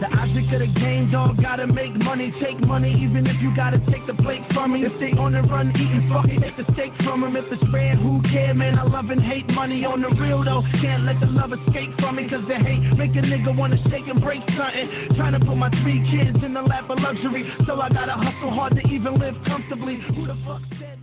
The object of the game, dog, gotta make money. Take money even if you gotta take the plate from me. If they on the run, eating fucking take the steak from them. If it's red, who care, man? I love and hate money on the real though. Can't let the love escape from me, cause the hate make a nigga wanna shake and break something. Trying to put my three kids in the lap of luxury, so I gotta hustle hard to even live comfortably. Who the fuck? said like?